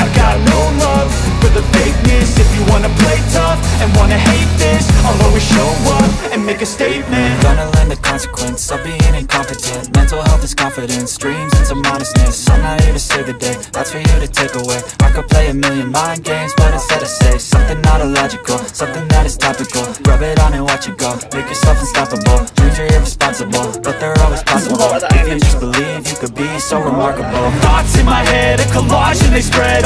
I got no love for the fakeness. If you wanna play tough and wanna hate this I'll always show up and make a statement. Gonna learn the consequence of being incompetent. Mental health is confidence, dreams into modestness. I'm not here to save the day, that's for you to take away. I could play a million mind games, but instead I say Something not illogical, something that is topical. Rub it on and watch it go, make yourself unstoppable. Dreams are irresponsible, but they're always possible. If you just believe, you could be so remarkable. Thoughts in my head, a collage and they spread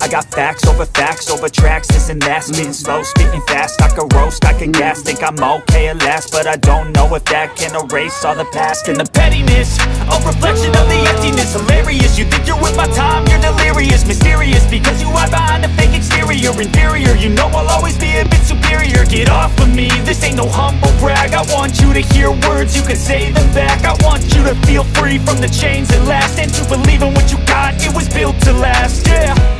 I got facts over facts over tracks, this and that. Spitting slow, spitting fast, I can roast, I can gas. Think I'm okay at last, but I don't know if that can erase all the past. And the pettiness A reflection of the emptiness. Hilarious, you think you're with my time You're delirious, mysterious Because you hide behind a fake exterior. Inferior, you know I'll always be a bit superior. Get off of me, this ain't no humble brag. I want you to hear words, you can say them back. I want you to feel free from the chains that last. And to believe in what you got, it was built to last Yeah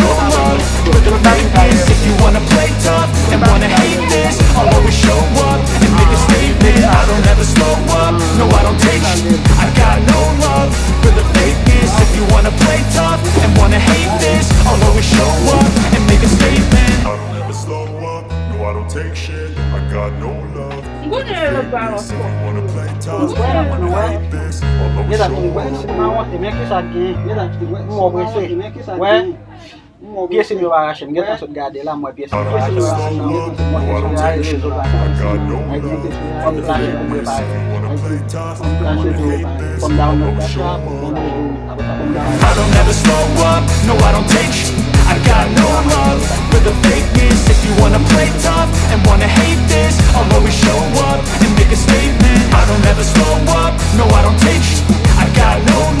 no love for the fakeness If you wanna play tough and wanna hate this I'll always show up and make a statement. I don't ever slow up, no I don't take sh I got no love for the fakeness. If you wanna play tough and wanna hate this I'll always show up and make a statement. I don't ever slow up, no I don't take shit. I got no love for the fakeness. If you wanna play tough and wanna hate this I'll always Yẹ́dà show kí ni wẹ́ up ṣe máa wọ́n tèmi kí sàgé yẹ́dà kí ni wẹ́ mú ọ̀bẹ ṣe wẹ́ bí esi mi wà aṣẹ mi gẹ́gẹ́ sọ gàdé la mọ̀ bí esi mi wà aṣẹ mi wà aṣẹ mi gẹ́gẹ́ sọ mọ̀ mi wà aṣẹ mi I got no aṣẹ love mi for wọ́n the mi fakeness bá If you wanna play tough and láṣẹ wanna mi hate this from down I'll the always show pressure up from down I don't ever slow up, no I don't take sh I got no love for the fakeness If you wanna play tough and wanna hate this I'll always show up and make a statement I don't ever slow up, no I don't take sh I got no love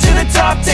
the top,